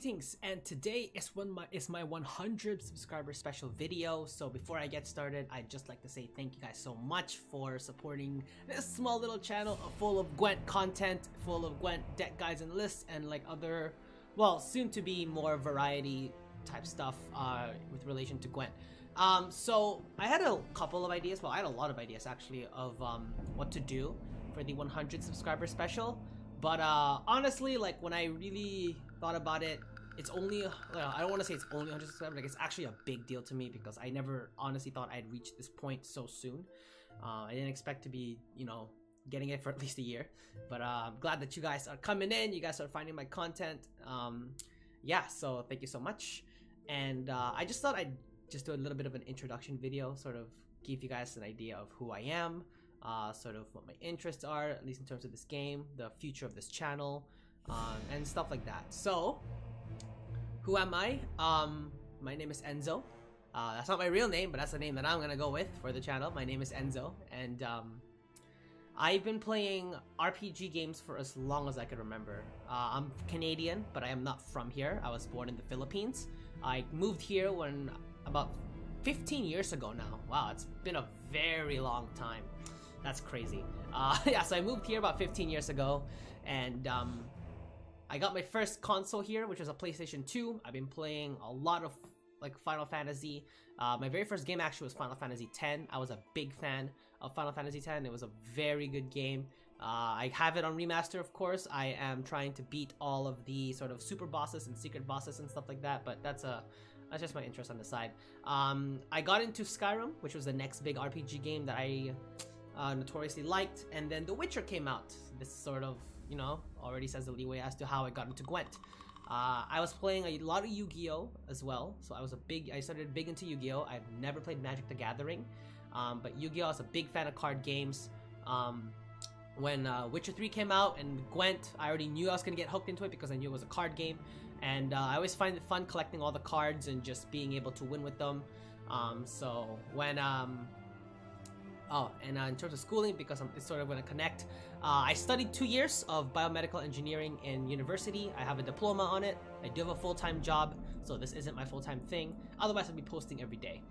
Greetings, and today is one my is my 100 subscriber special video. So before I get started, I'd just like to say thank you guys so much for supporting this small little channel full of Gwent content, full of Gwent deck guides and lists, and like other, well, soon to be more variety type stuff uh, with relation to Gwent. Um, so I had a couple of ideas. Well, I had a lot of ideas actually of um, what to do for the 100 subscriber special. But uh, honestly, like when I really thought about it, it's only, uh, I don't want to say it's only 100 subscribers, like it's actually a big deal to me because I never honestly thought I'd reach this point so soon. Uh, I didn't expect to be, you know, getting it for at least a year. But uh, I'm glad that you guys are coming in, you guys are finding my content. Um, yeah, so thank you so much. And uh, I just thought I'd just do a little bit of an introduction video, sort of give you guys an idea of who I am, uh, sort of what my interests are, at least in terms of this game, the future of this channel, um, and stuff like that. So, who am I? Um, my name is Enzo. Uh, that's not my real name, but that's the name that I'm gonna go with for the channel. My name is Enzo, and um, I've been playing RPG games for as long as I can remember. Uh, I'm Canadian, but I am not from here. I was born in the Philippines. I moved here when about 15 years ago now. Wow, it's been a very long time. That's crazy. Uh, yeah, so I moved here about 15 years ago, and um, I got my first console here, which was a PlayStation 2. I've been playing a lot of like Final Fantasy. Uh, my very first game actually was Final Fantasy X. I was a big fan of Final Fantasy X. It was a very good game. Uh, I have it on remaster, of course. I am trying to beat all of the sort of super bosses and secret bosses and stuff like that, but that's a that's just my interest on the side. Um, I got into Skyrim, which was the next big RPG game that I uh, notoriously liked, and then The Witcher came out. This sort of, you know, already says the leeway as to how I got into Gwent. Uh, I was playing a lot of Yu-Gi-Oh as well, so I was a big. I started big into Yu-Gi-Oh. I've never played Magic the Gathering, um, but Yu-Gi-Oh! I was a big fan of card games. Um, when uh, Witcher 3 came out and Gwent, I already knew I was gonna get hooked into it because I knew it was a card game, and uh, I always find it fun collecting all the cards and just being able to win with them. Um, so when um, Oh, and uh, in terms of schooling, because I'm, it's sort of going to connect, uh, I studied two years of biomedical engineering in university. I have a diploma on it. I do have a full-time job, so this isn't my full-time thing. Otherwise, I'd be posting every day.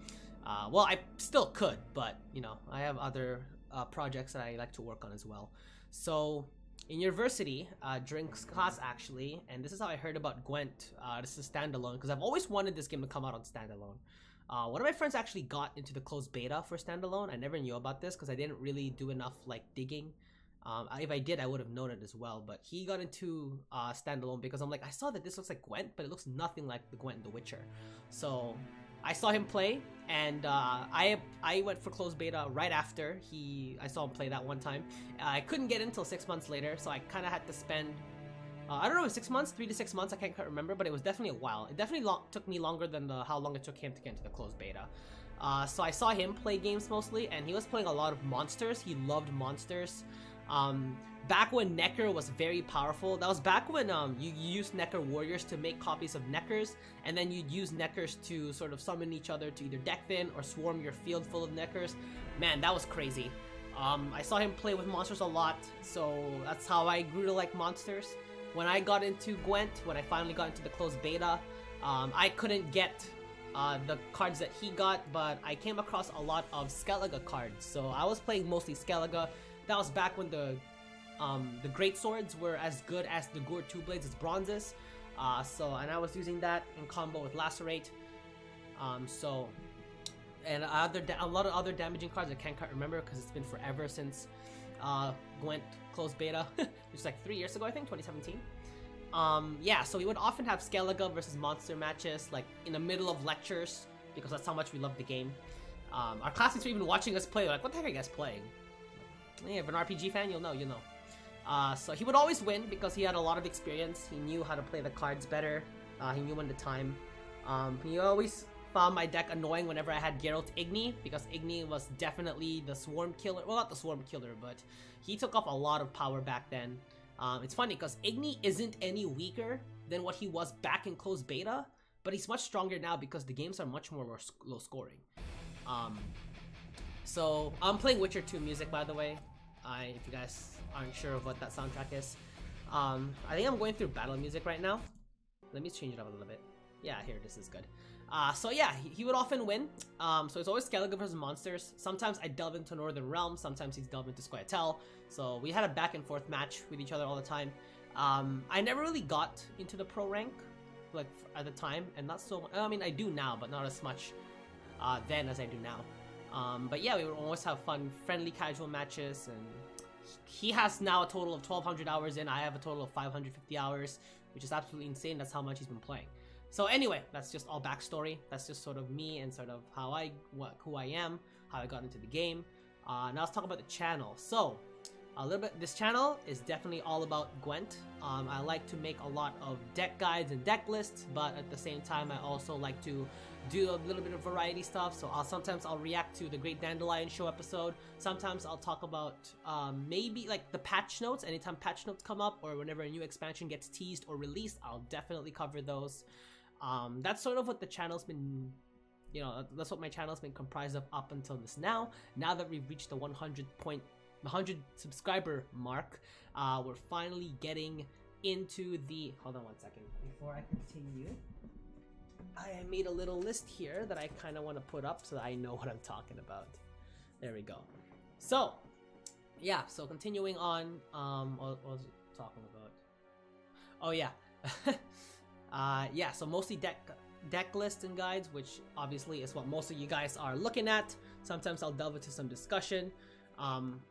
Uh, well, I still could, but, you know, I have other uh, projects that I like to work on as well. So, in university, uh, during class actually, and this is how I heard about Gwent, uh, this is standalone, because I've always wanted this game to come out on standalone. Uh, one of my friends actually got into the closed beta for standalone. I never knew about this because I didn't really do enough like digging. Um, if I did, I would have known it as well. But he got into uh, standalone because I'm like, I saw that this looks like Gwent, but it looks nothing like the Gwent The Witcher. So I saw him play, and uh, I I went for closed beta right after he I saw him play that one time. I couldn't get in until six months later, so I kind of had to spend uh, I don't know, six months, three to six months. I can't quite remember, but it was definitely a while. It definitely took me longer than the, how long it took him to get into the closed beta. Uh, so I saw him play games mostly, and he was playing a lot of monsters. He loved monsters. Um, back when Nekker was very powerful, that was back when um, you, you used Nekker warriors to make copies of Nekkers, and then you'd use Nekkers to sort of summon each other to either deck fin or swarm your field full of Nekkers. Man, that was crazy. Um, I saw him play with monsters a lot, so that's how I grew to like monsters when I got into Gwent, when I finally got into the closed beta, um, I couldn't get uh, the cards that he got, but I came across a lot of Skellige cards. So I was playing mostly Skellige. That was back when the um, the great swords were as good as the Gur two blades as bronzes. Uh, so and I was using that in combo with Lacerate. Um, so and other a lot of other damaging cards I can't quite remember because it's been forever since uh, Gwent closed beta, which is like three years ago, I think, 2017. Um, yeah, so we would often have Skellige versus monster matches, like in the middle of lectures, because that's how much we love the game. Um, our classmates were even watching us play, like, what the heck are you guys playing? Yeah, if an RPG fan, you'll know, you know. Uh, so he would always win because he had a lot of experience. He knew how to play the cards better. Uh, he knew when to time. Um, he always found my deck annoying whenever I had Geralt Igni, because Igni was definitely the swarm killer. Well, not the swarm killer, but he took off a lot of power back then. Um, it's funny, because Igni isn't any weaker than what he was back in closed beta, but he's much stronger now because the games are much more low scoring. Um, so, I'm playing Witcher 2 music, by the way. I, if you guys aren't sure of what that soundtrack is. Um, I think I'm going through battle music right now. let me change it up a little bit. Yeah, here, this is good. Uh, so yeah, he, he, would often win. Um, so it's always Skellige versus monsters. Sometimes I delve into Northern Realm, sometimes he's delved into Scoia'tael. So we had a back and forth match with each other all the time. Um, I never really got into the pro rank, like at the time, and not so. I mean, I do now, but not as much uh, then as I do now. Um, but yeah, we would always have fun, friendly, casual matches, and he has now a total of 1,200 hours in. I have a total of 550 hours, which is absolutely insane. That's how much he's been playing. So anyway, that's just all backstory. That's just sort of me and sort of how I, what, who I am, how I got into the game. Uh, now let's talk about the channel. So a little bit, this channel is definitely all about Gwent. Um, I like to make a lot of deck guides and deck lists, but at the same time, I also like to do a little bit of variety stuff. So I'll sometimes I'll react to the Great Dandelion Show episode. Sometimes I'll talk about um, maybe like the patch notes. Anytime patch notes come up or whenever a new expansion gets teased or released, I'll definitely cover those. Um, that's sort of what the channel's been you know that's what my channel's been comprised of up until this now. Now that we've reached the 100 point 100 subscriber mark uh, we're finally getting into the hold on one second before i continue. I made a little list here that i kind of want to put up so that i know what i'm talking about. There we go. So yeah so continuing on um what, was I talking about? Oh yeah Uh, yeah, so mostly deck deck lists and guides, which obviously is what most of you guys are looking at. Sometimes I'll delve into some discussion. Um,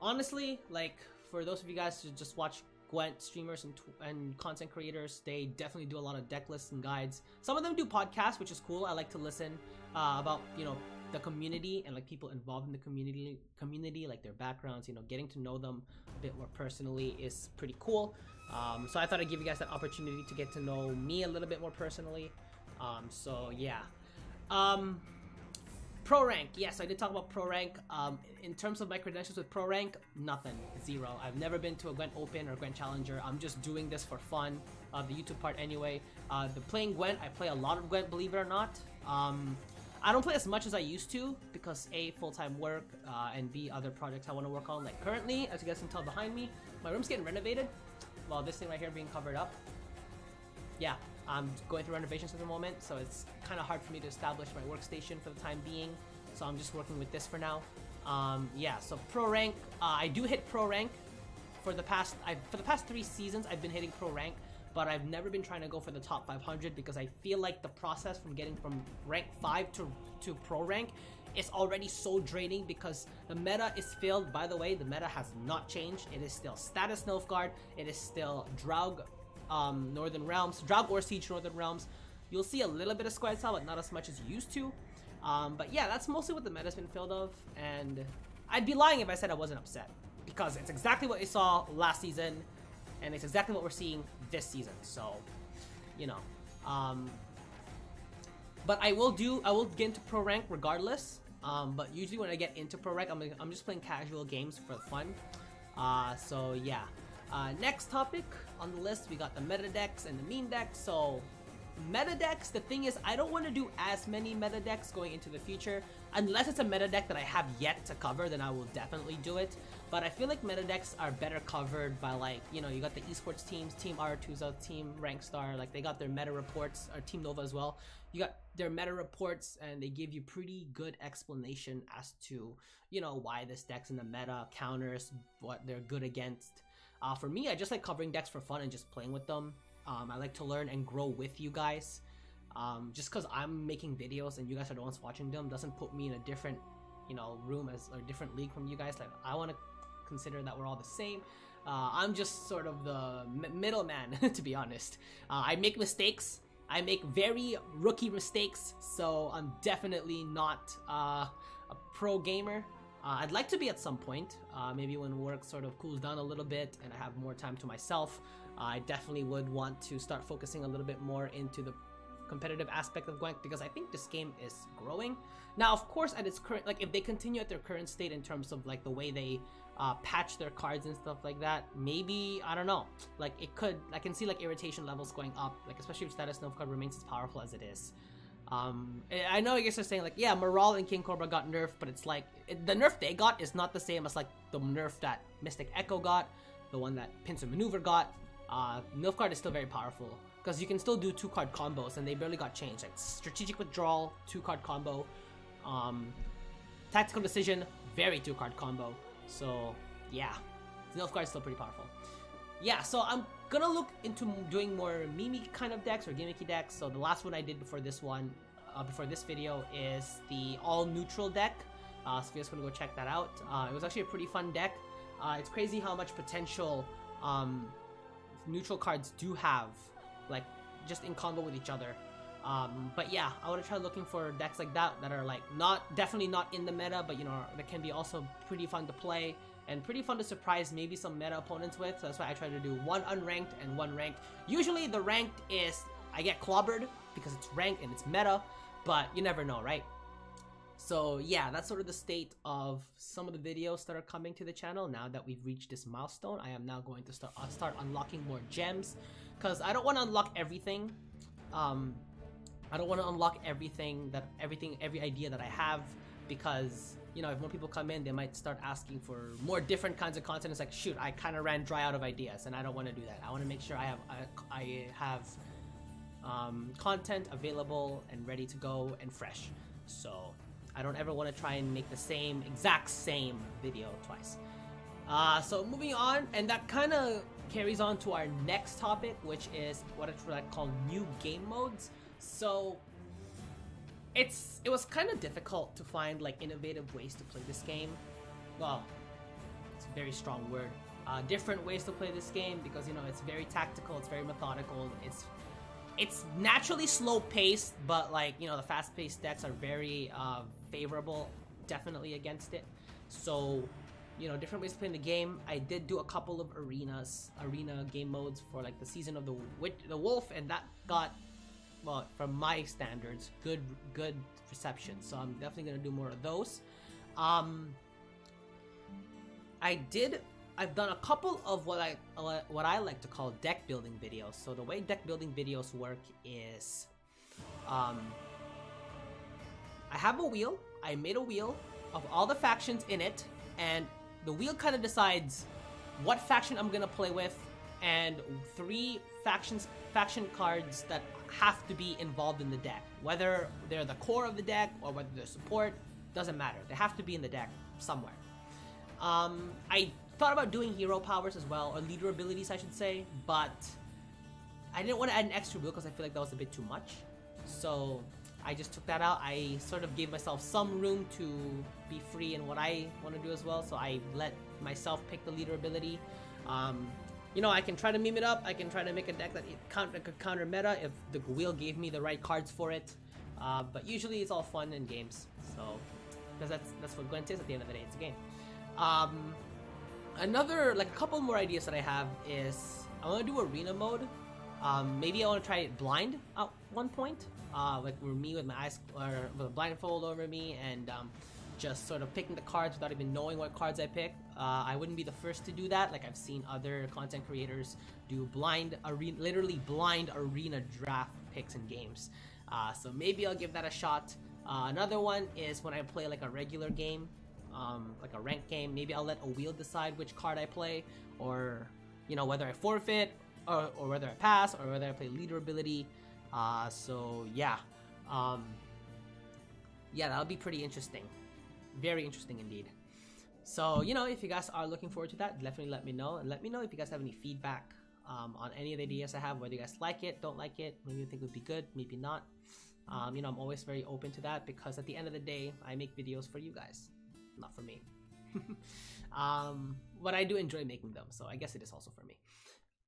honestly, like for those of you guys who just watch Gwent streamers and, and content creators, they definitely do a lot of deck lists and guides. Some of them do podcasts, which is cool. I like to listen uh, about you know the community and like people involved in the community community like their backgrounds you know getting to know them a bit more personally is pretty cool um, so I thought I'd give you guys that opportunity to get to know me a little bit more personally. Um, so yeah. Um, Pro rank, yes, I did talk about pro rank. Um, in terms of my credentials with pro rank, nothing, zero. I've never been to a Gwent Open or Gwent Challenger. I'm just doing this for fun. Uh, the YouTube part anyway. Uh, the playing Gwent, I play a lot of Gwent, believe it or not. I don't play as much as I used to because A, full-time work, uh, and B, other projects I want to work on. Like currently, as you guys can tell behind me, my room's getting renovated well, this thing right here being covered up. Yeah, I'm going through renovations at the moment, so it's kind of hard for me to establish my workstation for the time being. So I'm just working with this for now. Um, yeah, so pro rank, uh, I do hit pro rank for the past I've, for the past three seasons. I've been hitting pro rank, but I've never been trying to go for the top 500 because I feel like the process from getting from rank five to to pro rank is already so draining because the meta is filled. By the way, the meta has not changed. It is still status Nilfgaard. It is still Draug um, Northern Realms, Draug or Siege Northern Realms. You'll see a little bit of Scoia'tael, but not as much as you used to. Um, but yeah, that's mostly what the meta's been filled of, and I'd be lying if I said I wasn't upset because it's exactly what we saw last season, and it's exactly what we're seeing this season. So, you know, um, but I will do, I will get into pro rank regardless. Um, but usually when I get into Pro Rank, I'm, I'm just playing casual games for fun. Uh, so yeah. Uh, next topic on the list, we got the meta decks and the meme decks. So meta decks, the thing is, I don't want to do as many meta decks going into the future. Unless it's a meta deck that I have yet to cover, then I will definitely do it. But I feel like meta decks are better covered by like, you know, you got the esports teams, Team Aretuza, Team Rankstar, like they got their meta reports, or Team Nova as well. You got their meta reports and they give you pretty good explanation as to, you know, why this deck's in the meta, counters, what they're good against. Uh, for me, I just like covering decks for fun and just playing with them. Um, I like to learn and grow with you guys. Um, just because I'm making videos and you guys are the ones watching them doesn't put me in a different, you know, room as or different league from you guys. Like I want to consider that we're all the same. Uh, I'm just sort of the middleman, to be honest. Uh, I make mistakes. I make very rookie mistakes, so I'm definitely not uh, a pro gamer. Uh, I'd like to be at some point, uh, maybe when work sort of cools down a little bit and I have more time to myself. I definitely would want to start focusing a little bit more into the competitive aspect of Gwent because I think this game is growing. Now, of course, at its current, like if they continue at their current state in terms of like the way they uh, patch their cards and stuff like that, maybe I don't know. Like it could, I can see like irritation levels going up, like especially if status Nilfgaard remains as powerful as it is. Um, I know you guys are saying like, yeah, Morale and King Cobra got nerfed, but it's like the nerf they got is not the same as like the nerf that Mystic Echo got, the one that Pincer Maneuver got. Uh, Nilfgaard is still very powerful because you can still do two card combos and they barely got changed. Like strategic withdrawal, two card combo, um, tactical decision, very two card combo. So yeah, Nilfgaard is still pretty powerful. Yeah, so I'm gonna look into doing more Mimi kind of decks or gimmicky decks. So the last one I did before this one, uh, before this video, is the all neutral deck. Uh, so if you guys want to go check that out, uh, it was actually a pretty fun deck. Uh, it's crazy how much potential um, neutral cards do have, like just in combo with each other. Um, but yeah, I want to try looking for decks like that that are like not definitely not in the meta, but you know that can be also pretty fun to play and pretty fun to surprise maybe some meta opponents with. So that's why I try to do one unranked and one ranked. Usually the ranked is I get clobbered because it's ranked and it's meta, but you never know, right? So yeah, that's sort of the state of some of the videos that are coming to the channel now that we've reached this milestone. I am now going to start uh, start unlocking more gems because I don't want to unlock everything. Um, I don't want to unlock everything that everything every idea that I have because you know if more people come in, they might start asking for more different kinds of content. It's like shoot, I kind of ran dry out of ideas, and I don't want to do that. I want to make sure I have I, I have um, content available and ready to go and fresh. So I don't ever want to try and make the same exact same video twice. Uh, so moving on, and that kind of carries on to our next topic, which is what I call new game modes. So it's it was kind of difficult to find like innovative ways to play this game. Well, it's a very strong word. Uh, different ways to play this game because you know it's very tactical, it's very methodical, it's it's naturally slow paced, but like you know the fast paced decks are very uh, favorable, definitely against it. So you know different ways to play the game. I did do a couple of arenas, arena game modes for like the season of the the wolf, and that got well from my standards good good reception. So I'm definitely gonna do more of those. Um, I did I've done a couple of what I what I like to call deck building videos. So the way deck building videos work is, um, I have a wheel. I made a wheel of all the factions in it, and the wheel kind of decides what faction I'm gonna play with, and three factions faction cards that have to be involved in the deck. Whether they're the core of the deck or whether they're support, doesn't matter. They have to be in the deck somewhere. Um, I thought about doing hero powers as well, or leader abilities, I should say, but I didn't want to add an extra wheel because I feel like that was a bit too much. So I just took that out. I sort of gave myself some room to be free in what I want to do as well. So I let myself pick the leader ability. Um, you know, I can try to meme it up. I can try to make a deck that counter, could counter meta if the wheel gave me the right cards for it. Uh, but usually it's all fun in games. So, because that's that's what Gwent is at the end of the day. It's a game. Um, another, like a couple more ideas that I have is I want to do arena mode. Um, maybe I want to try it blind at one point, uh, like with me with my eyes or with a blindfold over me and um, just sort of picking the cards without even knowing what cards I pick. Uh, I wouldn't be the first to do that. Like I've seen other content creators do blind arena, literally blind arena draft picks in games. Uh, so maybe I'll give that a shot. Uh, another one is when I play like a regular game um, like a ranked game, maybe I'll let a wheel decide which card I play, or you know whether I forfeit, or, or whether I pass, or whether I play leader ability. Uh, so yeah, um, yeah, that'll be pretty interesting, very interesting indeed. So you know, if you guys are looking forward to that, definitely let me know, and let me know if you guys have any feedback um, on any of the ideas I have, whether you guys like it, don't like it, maybe you think would be good, maybe not. Um, you know, I'm always very open to that because at the end of the day, I make videos for you guys not for me. um, but I do enjoy making them, so I guess it is also for me.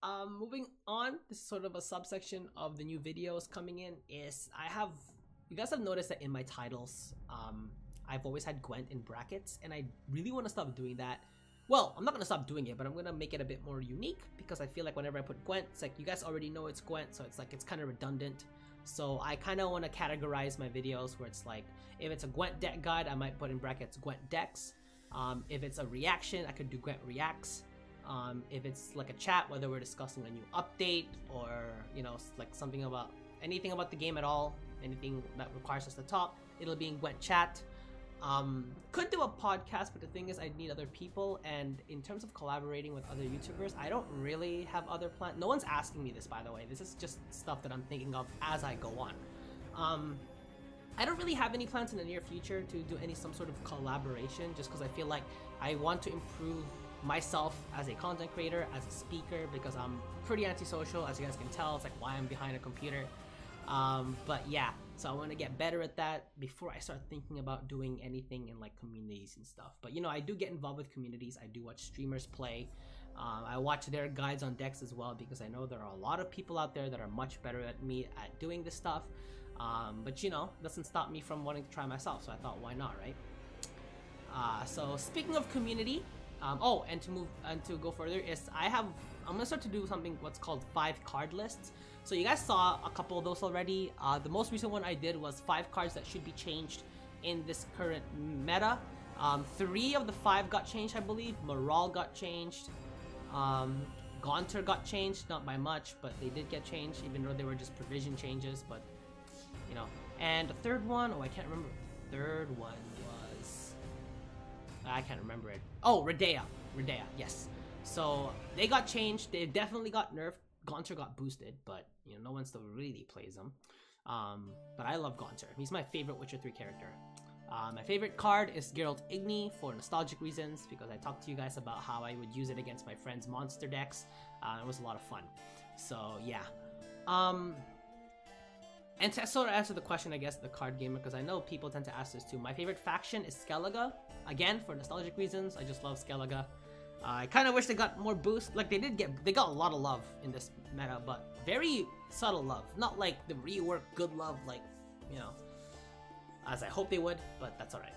Um, moving on, this is sort of a subsection of the new videos coming in. Is I have you guys have noticed that in my titles, um, I've always had Gwent in brackets, and I really want to stop doing that. Well, I'm not gonna stop doing it, but I'm gonna make it a bit more unique because I feel like whenever I put Gwent, it's like you guys already know it's Gwent, so it's like it's kind of redundant. So I kind of want to categorize my videos where it's like, if it's a Gwent deck guide, I might put in brackets Gwent decks. Um, if it's a reaction, I could do Gwent reacts. Um, if it's like a chat, whether we're discussing a new update or, you know, like something about anything about the game at all, anything that requires us to talk, it'll be in Gwent chat. Um, could do a podcast, but the thing is, I need other people. And in terms of collaborating with other YouTubers, I don't really have other plans. No one's asking me this, by the way. This is just stuff that I'm thinking of as I go on. Um, I don't really have any plans in the near future to do any some sort of collaboration, just because I feel like I want to improve myself as a content creator, as a speaker, because I'm pretty antisocial, as you guys can tell. It's like why I'm behind a computer. Um, but yeah, so I want to get better at that before I start thinking about doing anything in like communities and stuff. But you know, I do get involved with communities. I do watch streamers play. Um, I watch their guides on decks as well because I know there are a lot of people out there that are much better at me at doing this stuff. Um, but you know, doesn't stop me from wanting to try myself. So I thought, why not, right? Uh, so speaking of community, um, oh, and to move and to go further is I have I'm gonna start to do something what's called five card lists. So you guys saw a couple of those already. Uh, the most recent one I did was five cards that should be changed in this current meta. Um, three of the five got changed, I believe. Moral got changed. Um, Gaunter got changed, not by much, but they did get changed, even though they were just provision changes. But you know, and the third one, oh, I can't remember. Third one I can't remember it. Oh, Redea, Redea, yes. So they got changed. They definitely got nerfed. Gaunter got boosted, but you know no one still really plays him. Um, but I love Gaunter. He's my favorite Witcher 3 character. Uh, my favorite card is Geralt Igni for nostalgic reasons because I talked to you guys about how I would use it against my friends' monster decks. Uh, it was a lot of fun. So yeah. Um, and to sort of answer the question, I guess, the card gamer, because I know people tend to ask this too. My favorite faction is Skellige. Again, for nostalgic reasons, I just love Skellige. Uh, I kind of wish they got more boost. Like they did get, they got a lot of love in this meta, but very subtle love. Not like the rework good love, like you know, as I hope they would. But that's all right.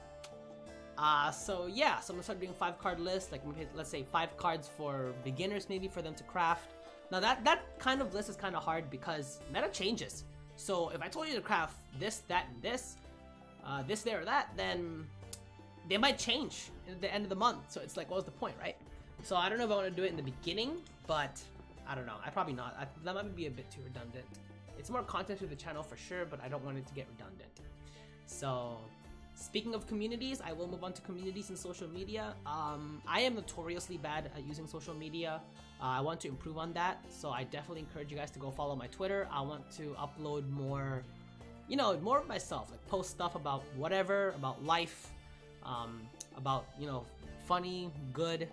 Uh, so yeah, so I'm gonna start doing five card lists. Like let's say five cards for beginners, maybe for them to craft. Now that that kind of list is kind of hard because meta changes. So if I told you to craft this, that, and this, uh, this, there, or that, then they might change at the end of the month. So it's like, what was the point, right? So I don't know if I want to do it in the beginning, but I don't know. I probably not. I, that might be a bit too redundant. It's more content to the channel for sure, but I don't want it to get redundant. So speaking of communities, I will move on to communities and social media. Um, I am notoriously bad at using social media. Uh, I want to improve on that, so I definitely encourage you guys to go follow my Twitter. I want to upload more, you know, more of myself, like post stuff about whatever, about life, um, about you know, funny, good,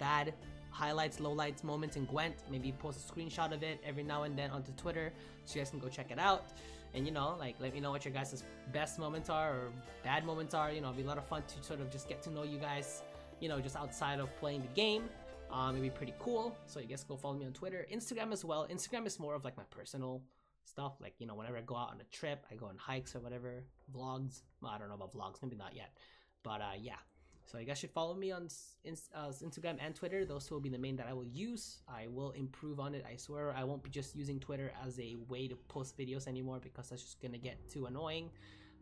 bad highlights, lowlights, moments in Gwent. Maybe post a screenshot of it every now and then onto Twitter so you guys can go check it out. And you know, like let me know what your guys' best moments are or bad moments are. You know, it'll be a lot of fun to sort of just get to know you guys, you know, just outside of playing the game. Um, it'd be pretty cool. So you guys go follow me on Twitter, Instagram as well. Instagram is more of like my personal stuff. Like you know, whenever I go out on a trip, I go on hikes or whatever. Vlogs. Well, I don't know about vlogs. Maybe not yet. But uh, yeah. So you guys should follow me on uh, Instagram and Twitter. Those two will be the main that I will use. I will improve on it. I swear I won't be just using Twitter as a way to post videos anymore because that's just gonna get too annoying.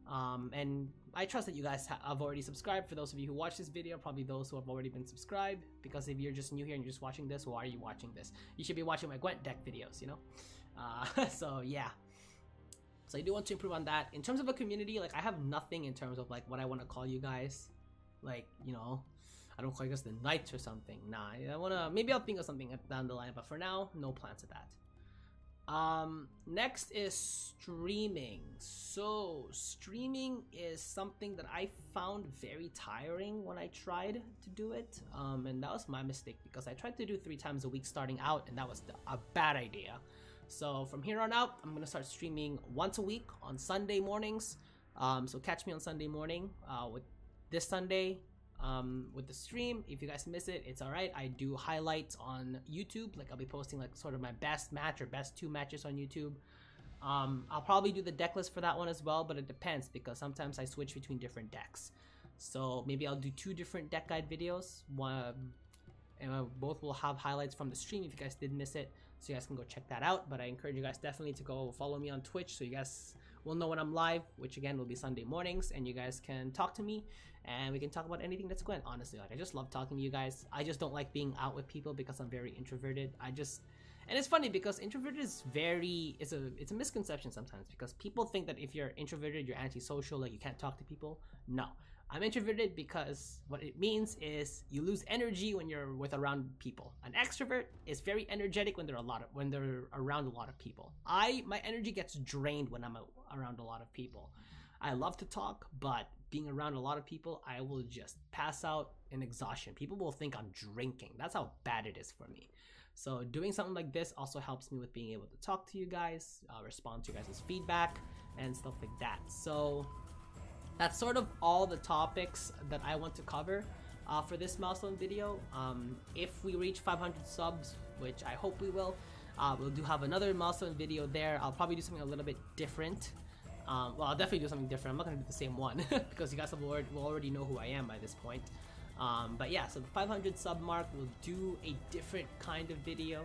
Um, and I trust that you guys have already subscribed. For those of you who watch this video, probably those who have already been subscribed. Because if you're just new here and you're just watching this, why are you watching this? You should be watching my Gwent deck videos, you know? Uh, so yeah. So I do want to improve on that. In terms of a community, like I have nothing in terms of like what I want to call you guys. Like, you know, I don't you guys the knights or something. Nah, I wanna, maybe I'll think of something down the line, but for now, no plans of that. Um, next is streaming. So, streaming is something that I found very tiring when I tried to do it. Um, and that was my mistake because I tried to do three times a week starting out, and that was a bad idea. So, from here on out, I'm gonna start streaming once a week on Sunday mornings. Um, so, catch me on Sunday morning uh, with this Sunday um, with the stream. If you guys miss it, it's all right. I do highlights on YouTube. Like I'll be posting like sort of my best match or best two matches on YouTube. Um, I'll probably do the deck list for that one as well, but it depends because sometimes I switch between different decks. So maybe I'll do two different deck guide videos. One, and both will have highlights from the stream if you guys did miss it, so you guys can go check that out. But I encourage you guys definitely to go follow me on Twitch so you guys will know when I'm live, which again will be Sunday mornings, and you guys can talk to me and we can talk about anything that's going. Honestly, like I just love talking to you guys. I just don't like being out with people because I'm very introverted. I just and it's funny because introverted is very it's a it's a misconception sometimes because people think that if you're introverted you're antisocial like you can't talk to people no I'm introverted because what it means is you lose energy when you're with around people. An extrovert is very energetic when they're a lot of when they're around a lot of people. I my energy gets drained when I'm around a lot of people. I love to talk, but being around a lot of people, I will just pass out in exhaustion. People will think I'm drinking. That's how bad it is for me. So doing something like this also helps me with being able to talk to you guys, uh, respond to you guys' feedback, and stuff like that. So that's sort of all the topics that I want to cover uh, for this milestone video. Um, if we reach 500 subs, which I hope we will, uh, we'll do have another milestone video there. I'll probably do something a little bit different. Um, well, I'll definitely do something different. I'm not gonna do the same one because you guys will already, will already know who I am by this point. Um, but yeah, so the 500 sub mark, we'll do a different kind of video.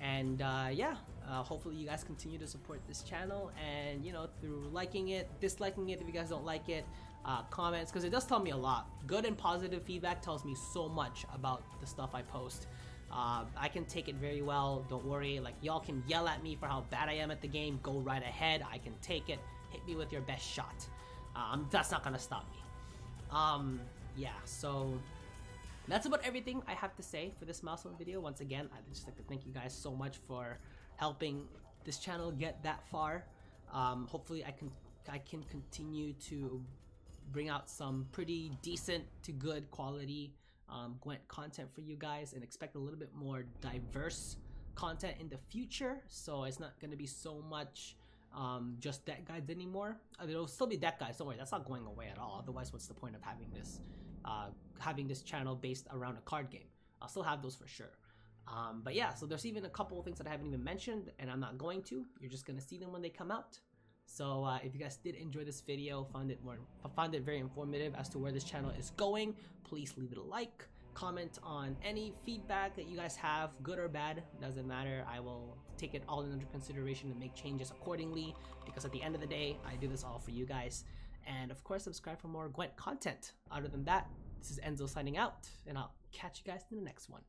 And uh, yeah, uh, hopefully you guys continue to support this channel and you know through liking it, disliking it if you guys don't like it, uh, comments because it does tell me a lot. Good and positive feedback tells me so much about the stuff I post. Uh, I can take it very well. Don't worry. Like y'all can yell at me for how bad I am at the game. Go right ahead. I can take it. Hit me with your best shot. Um, that's not gonna stop me. Um, yeah. So that's about everything I have to say for this milestone video. Once again, I'd just like to thank you guys so much for helping this channel get that far. Um, hopefully, I can I can continue to bring out some pretty decent to good quality um, Gwent content for you guys and expect a little bit more diverse content in the future. So it's not going to be so much um, just deck guides anymore. Uh, there'll still be deck guides. Don't worry, that's not going away at all. Otherwise, what's the point of having this uh, having this channel based around a card game? I'll still have those for sure. Um, but yeah, so there's even a couple of things that I haven't even mentioned, and I'm not going to. You're just gonna see them when they come out. So uh, if you guys did enjoy this video, found it more, found it very informative as to where this channel is going, please leave it a like, comment on any feedback that you guys have, good or bad, doesn't matter. I will take it all into consideration and make changes accordingly because at the end of the day, I do this all for you guys. And of course, subscribe for more Gwent content. Other than that, this is Enzo signing out, and I'll catch you guys in the next one.